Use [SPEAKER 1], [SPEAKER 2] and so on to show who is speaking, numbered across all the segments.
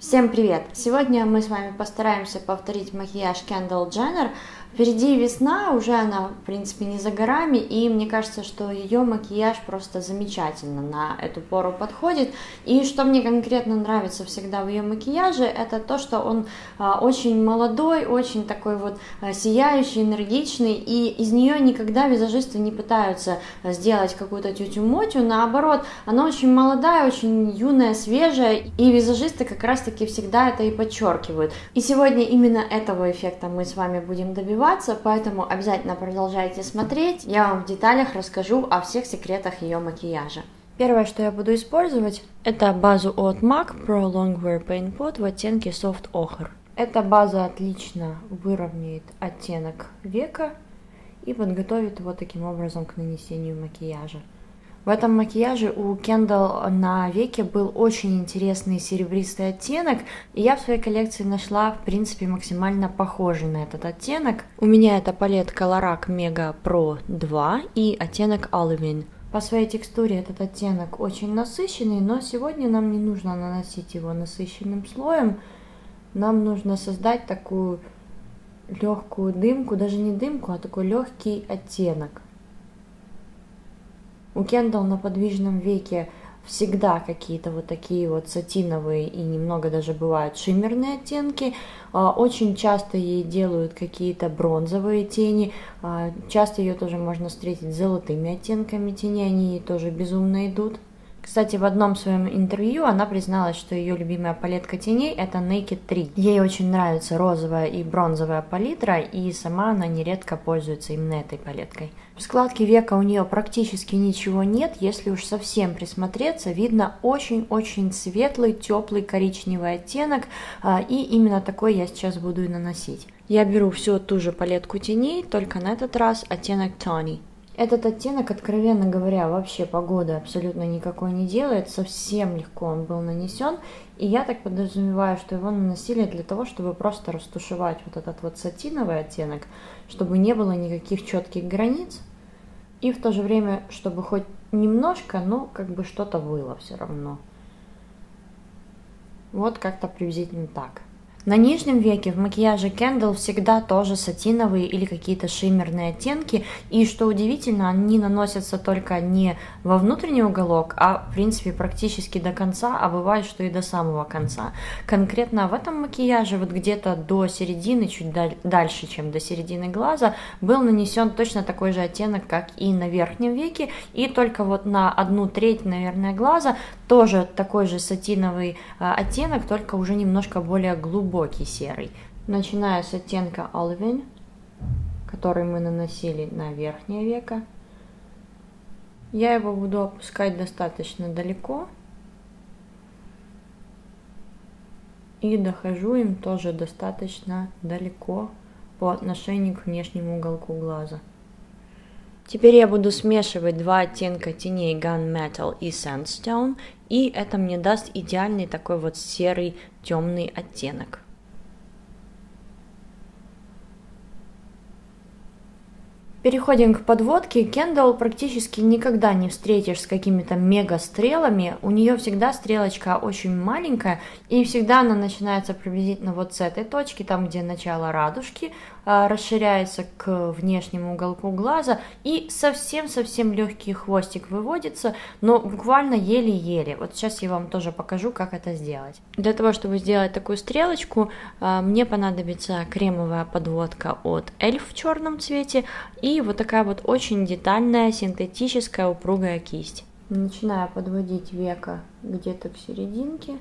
[SPEAKER 1] Всем привет! Сегодня мы с вами постараемся повторить макияж Kendall Jenner. Впереди весна, уже она, в принципе, не за горами, и мне кажется, что ее макияж просто замечательно на эту пору подходит. И что мне конкретно нравится всегда в ее макияже, это то, что он а, очень молодой, очень такой вот а, сияющий, энергичный, и из нее никогда визажисты не пытаются сделать какую-то тетю-мотю, наоборот, она очень молодая, очень юная, свежая, и визажисты как раз-таки всегда это и подчеркивают. И сегодня именно этого эффекта мы с вами будем добиваться добиваться, поэтому обязательно продолжайте смотреть. Я вам в деталях расскажу о всех секретах ее макияжа. Первое, что я буду использовать, это базу от MAC Pro Longwear Paint Pot в оттенке Soft Ochre. Эта база отлично выровняет оттенок века и подготовит его таким образом к нанесению макияжа. В этом макияже у Кендалл на веке был очень интересный серебристый оттенок, и я в своей коллекции нашла, в принципе, максимально похожий на этот оттенок. У меня это палетка Lorac Mega Pro 2 и оттенок Olivine. По своей текстуре этот оттенок очень насыщенный, но сегодня нам не нужно наносить его насыщенным слоем. Нам нужно создать такую легкую дымку, даже не дымку, а такой легкий оттенок. У Кендалл на подвижном веке всегда какие-то вот такие вот сатиновые и немного даже бывают шиммерные оттенки. А, очень часто ей делают какие-то бронзовые тени. А, часто ее тоже можно встретить с золотыми оттенками тени, они ей тоже безумно идут. Кстати, в одном своем интервью она призналась, что ее любимая палетка теней это Naked 3. Ей очень нравится розовая и бронзовая палитра, и сама она нередко пользуется именно этой палеткой. В складке века у нее практически ничего нет, если уж совсем присмотреться, видно очень-очень светлый, теплый коричневый оттенок, а, и именно такой я сейчас буду и наносить. Я беру всю ту же палетку теней, только на этот раз оттенок Tawny. Этот оттенок, откровенно говоря, вообще погоды абсолютно никакой не делает, совсем легко он был нанесен, и я так подразумеваю, что его наносили для того, чтобы просто растушевать вот этот вот сатиновый оттенок, чтобы не было никаких четких границ, и в то же время, чтобы хоть немножко, но как бы что-то было все равно. Вот как-то приблизительно так. На нижнем веке в макияже Кендалл всегда тоже сатиновые или какие-то шиммерные оттенки, и что удивительно, они наносятся только не во внутренний уголок, а в принципе практически до конца, а бывает, что и до самого конца. Конкретно в этом макияже вот где-то до середины, чуть дальше, чем до середины глаза, был нанесен точно такой же оттенок, как и на верхнем веке, и только вот на одну треть, наверное, глаза тоже такой же сатиновый а, оттенок, только уже немножко более глубокий серый. Начиная с оттенка Olivine, который мы наносили на верхнее веко, я его буду опускать достаточно далеко. И дохожу им тоже достаточно далеко по отношению к внешнему уголку глаза. Теперь я буду смешивать два оттенка теней Gunmetal и Sandstone, и это мне даст идеальный такой вот серый темный оттенок. Переходим к подводке. Кендалл практически никогда не встретишь с какими-то мега стрелами. У нее всегда стрелочка очень маленькая, и всегда она начинается приблизительно вот с этой точки, там где начало радужки, расширяется к внешнему уголку глаза, и совсем-совсем легкий хвостик выводится, но буквально еле-еле. Вот сейчас я вам тоже покажу, как это сделать. Для того, чтобы сделать такую стрелочку, а, мне понадобится кремовая подводка от Эльф в черном цвете и вот такая вот очень детальная, синтетическая, упругая кисть. Начинаю подводить века где-то к серединке.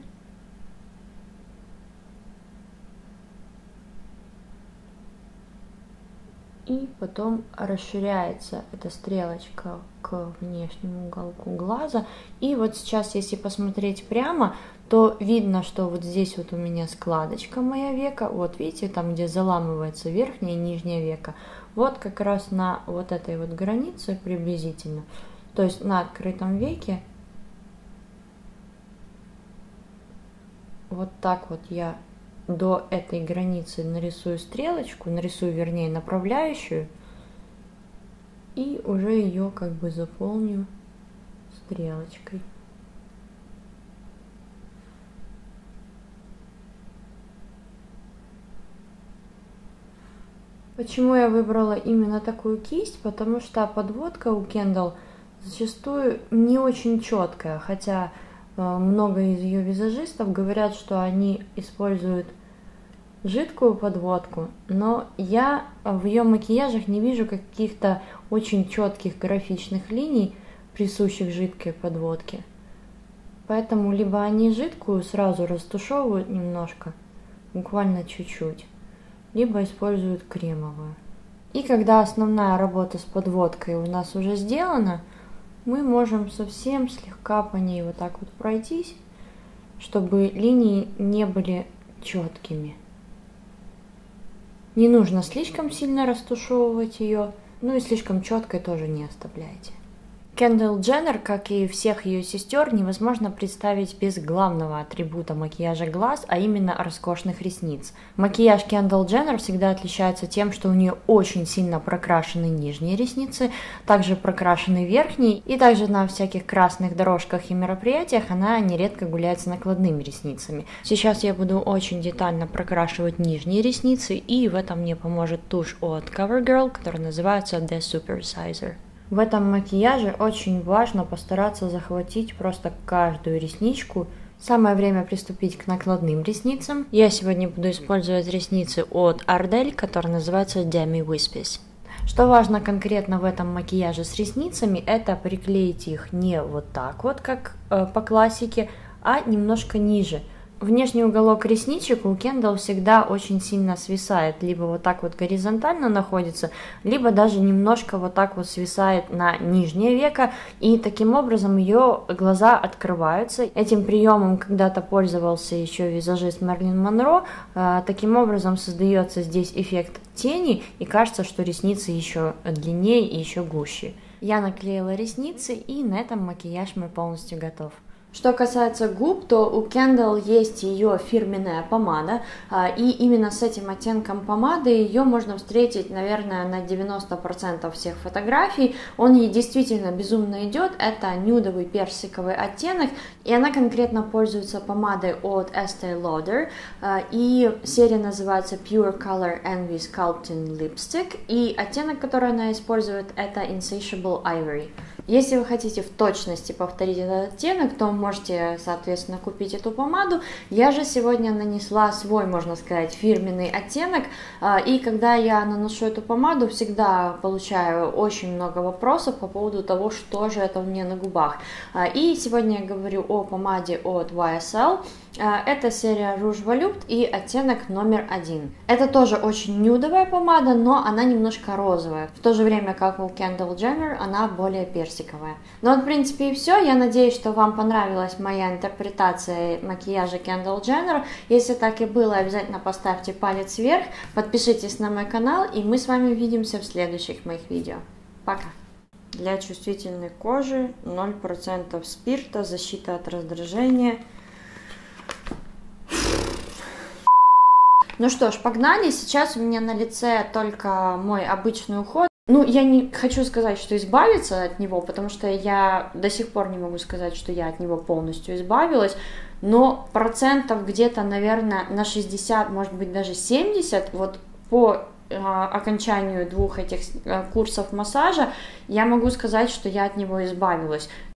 [SPEAKER 1] И потом расширяется эта стрелочка к внешнему уголку глаза. И вот сейчас, если посмотреть прямо, то видно, что вот здесь вот у меня складочка моя века. Вот видите, там где заламывается верхнее и нижнее веко вот как раз на вот этой вот границе приблизительно, то есть на открытом веке, вот так вот я до этой границы нарисую стрелочку, нарисую, вернее, направляющую, и уже ее как бы заполню стрелочкой. Почему я выбрала именно такую кисть? Потому что подводка у Кендалл зачастую не очень четкая, хотя э, много из ее визажистов говорят, что они используют жидкую подводку, но я в ее макияжах не вижу каких-то очень четких графичных линий, присущих жидкой подводке. Поэтому либо они жидкую сразу растушевывают немножко, буквально чуть-чуть, либо используют кремовую. И когда основная работа с подводкой у нас уже сделана, мы можем совсем слегка по ней вот так вот пройтись, чтобы линии не были четкими. Не нужно слишком сильно растушевывать ее, ну и слишком четкой тоже не оставляйте. Кендалл Дженнер, как и всех ее сестер, невозможно представить без главного атрибута макияжа глаз, а именно роскошных ресниц. Макияж Кендалл Дженнер всегда отличается тем, что у нее очень сильно прокрашены нижние ресницы, также прокрашены верхние, и также на всяких красных дорожках и мероприятиях она нередко гуляет с накладными ресницами. Сейчас я буду очень детально прокрашивать нижние ресницы, и в этом мне поможет тушь от CoverGirl, которая называется The Super Sizer. В этом макияже очень важно постараться захватить просто каждую ресничку. Самое время приступить к накладным ресницам. Я сегодня буду использовать ресницы от Ardell, которые называются Demi Wispies. Что важно конкретно в этом макияже с ресницами, это приклеить их не вот так вот, как э, по классике, а немножко ниже – Внешний уголок ресничек у Кендалл всегда очень сильно свисает, либо вот так вот горизонтально находится, либо даже немножко вот так вот свисает на нижнее веко, и таким образом ее глаза открываются. Этим приемом когда-то пользовался еще визажист Мерлин Монро, а, таким образом создается здесь эффект тени, и кажется, что ресницы еще длиннее и еще гуще. Я наклеила ресницы, и на этом макияж мой полностью готов. Что касается губ, то у Кендалл есть ее фирменная помада, а, и именно с этим оттенком помады ее можно встретить, наверное, на 90% всех фотографий. Он ей действительно безумно идет, это нюдовый персиковый оттенок, и она конкретно пользуется помадой от Estee Lauder, а, и серия называется Pure Color Envy Sculpting Lipstick, и оттенок, который она использует, это Insatiable Ivory. Если вы хотите в точности повторить этот оттенок, то можете, соответственно, купить эту помаду. Я же сегодня нанесла свой, можно сказать, фирменный оттенок, а, и когда я наношу эту помаду, всегда получаю очень много вопросов по поводу того, что же это у меня на губах. А, и сегодня я говорю о помаде от YSL, а, это серия Rouge Volupte и оттенок номер один. Это тоже очень нюдовая помада, но она немножко розовая. В то же время, как у Kendall Jenner, она более персиковая. Ну вот, в принципе, и все. Я надеюсь, что вам понравилась моя интерпретация макияжа Kendall Jenner. Если так и было, обязательно поставьте палец вверх, подпишитесь на мой канал, и мы с вами увидимся в следующих моих видео. Пока! Для чувствительной кожи 0% спирта, защита от раздражения – Ну что ж, погнали. Сейчас у меня на лице только мой обычный уход. Ну, я не хочу сказать, что избавиться от него, потому что я до сих пор не могу сказать, что я от него полностью избавилась, но процентов где-то, наверное, на 60, может быть, даже 70, вот по э, окончанию двух этих э, курсов массажа, я могу сказать, что я от него избавилась.